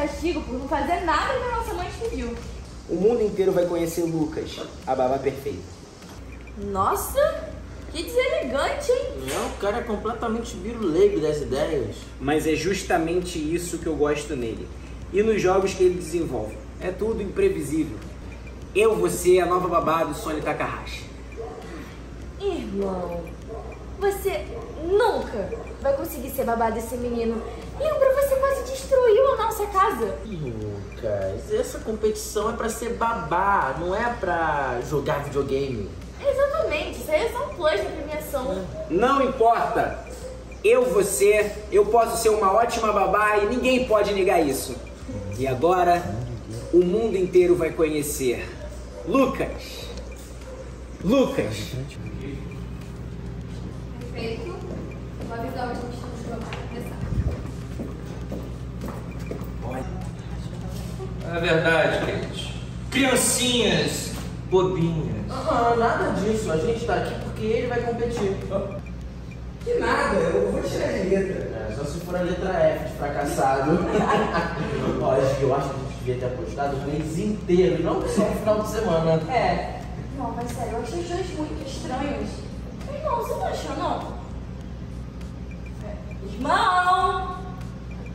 castigo por não fazer nada que a nossa mãe te pediu. O mundo inteiro vai conhecer Lucas, a baba perfeita. Nossa, que deselegante, hein? Não, o cara é completamente biruleigo das ideias. Mas é justamente isso que eu gosto nele. E nos jogos que ele desenvolve. É tudo imprevisível. Eu, você, a nova babá do Sony Takahashi. Irmão, você nunca vai conseguir ser babá desse menino. Lembra, você quase destruiu a nossa casa. Lucas, essa competição é pra ser babá, não é pra jogar videogame. Exatamente, isso aí é só um plus da premiação. Não importa. Eu vou ser, eu posso ser uma ótima babá e ninguém pode negar isso. E agora, o mundo inteiro vai conhecer Lucas. Lucas. Vou avisar começar. É verdade, Kate. Criancinhas bobinhas. Ah, nada disso. A gente tá aqui porque ele vai competir. Que nada, eu vou tirar a letra. É, só se for a letra F de fracassado. Ó, eu acho que a gente devia ter apostado o mês inteiro, não só no final de semana. É. Não, mas sério, eu achei os dois muito estranhos. Irmão, você não achou, não?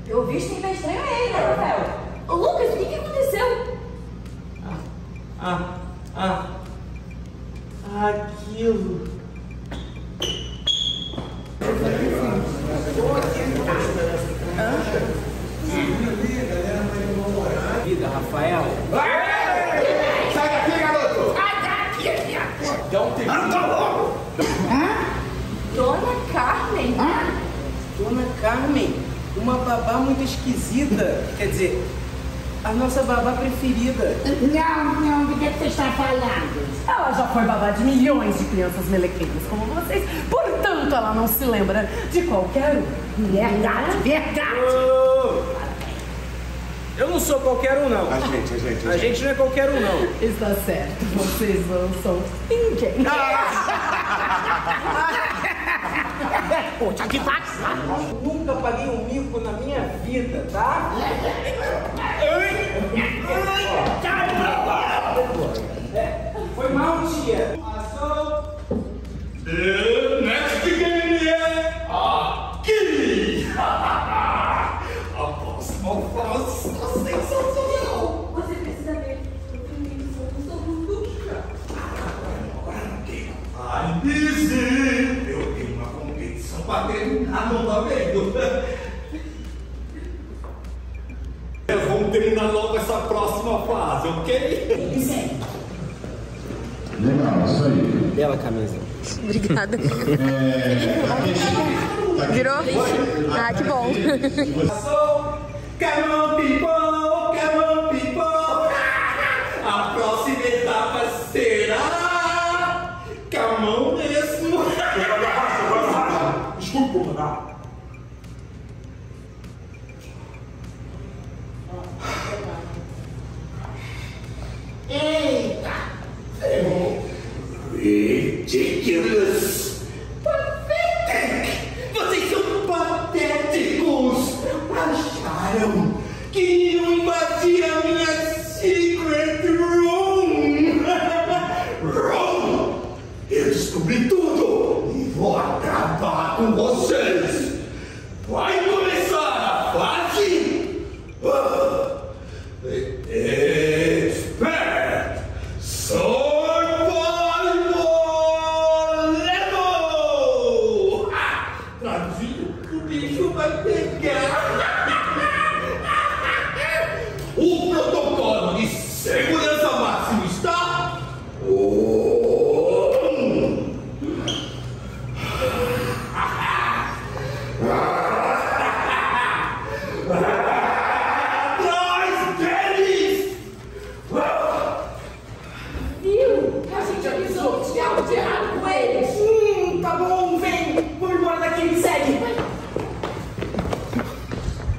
Eu vi que tá estranho a ele, né, Rafael? Uma babá muito esquisita. Quer dizer, a nossa babá preferida. Não, não, do que que você está falando? Ela já foi babá de milhões de crianças melequeiras como vocês, portanto ela não se lembra de qualquer um. Verdade, verdade. Ô! Eu não sou qualquer um, não. A gente, a gente, A gente não é qualquer um, não. Está certo, vocês não são ninguém. Puxa que pariu. Nunca paguei um mico na minha vida, tá? É, Foi mal, tia. Passou. Next game é aqui! A próxima fase está sensacional! Não tá vendo? É, Vamos terminar logo essa próxima fase, ok? Legal, isso aí. Bela camisa. Obrigada. É, Takeshi, Virou? Ah, que bom. Passou! Come on, 吹这么大！啊，再来！哎呀！哎呦！喂，真牛！